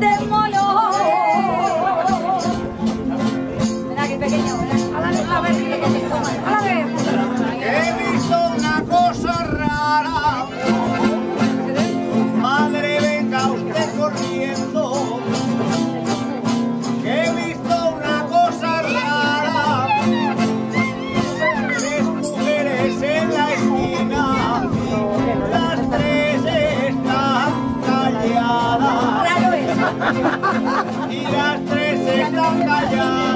them all. y las tres están calladas.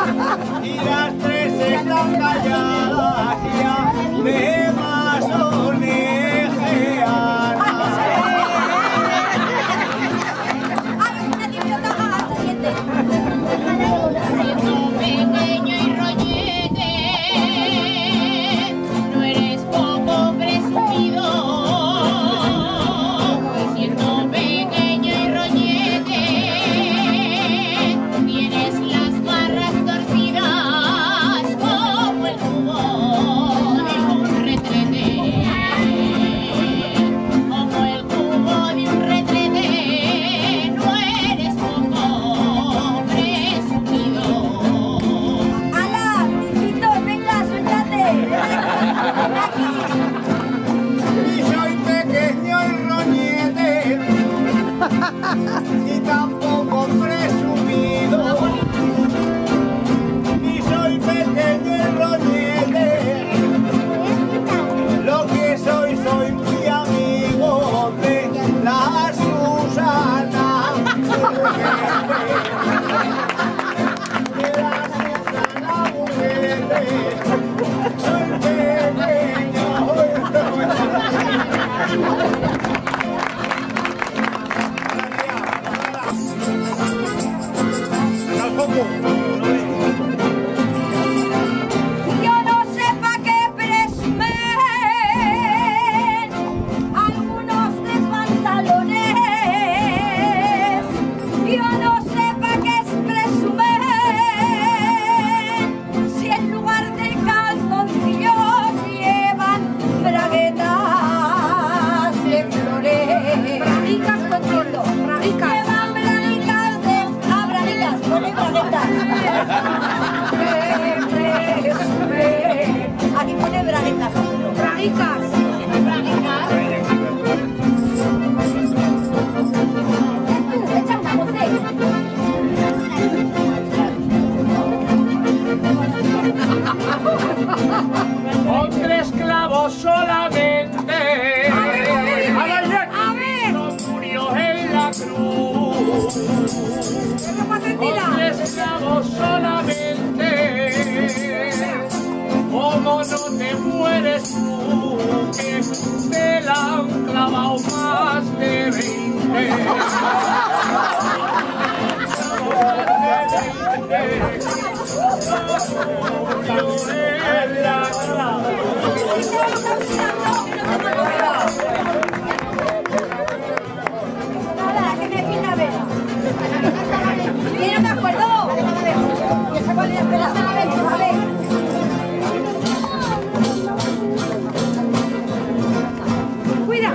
Mirar Con tres clavos solamente. A ver, a ver. No murió en la cruz. Con tres clavos solamente. Como no te mueres tú, que te la han clavado más de 20. Cuida.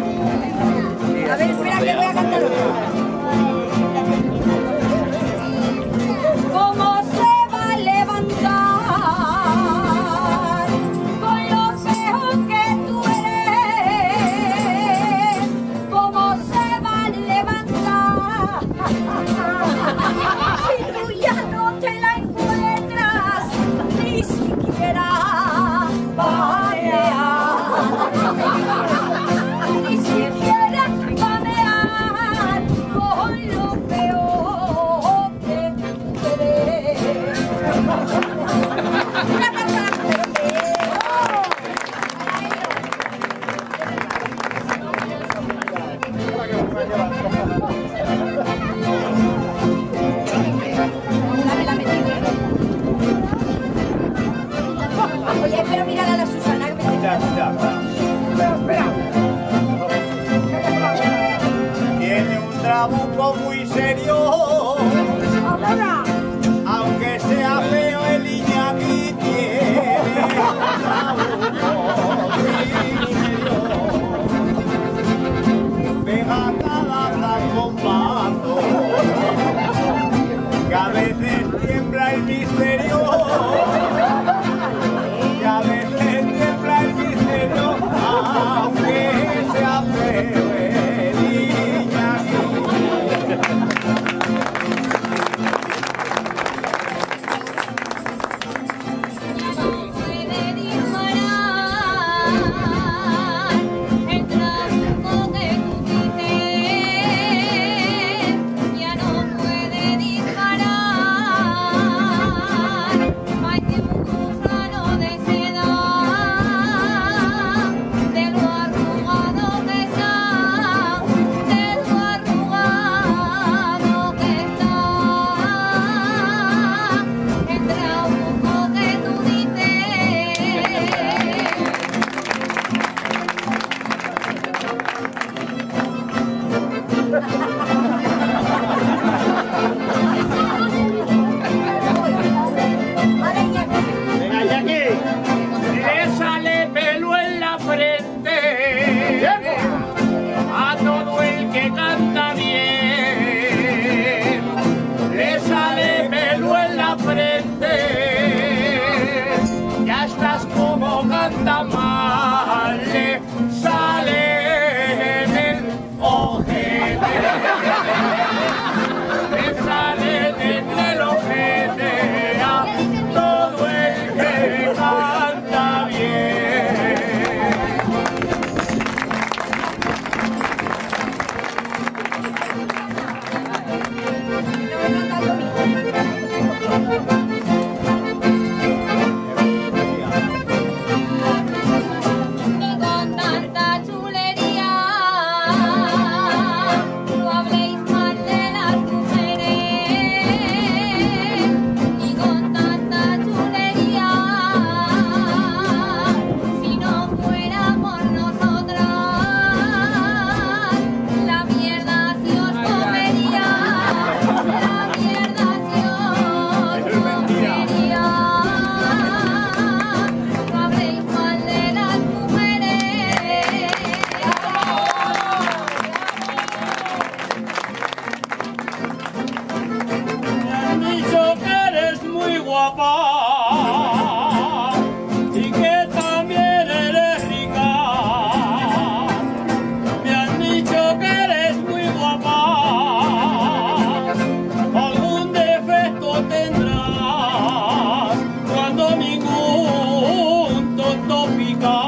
we got.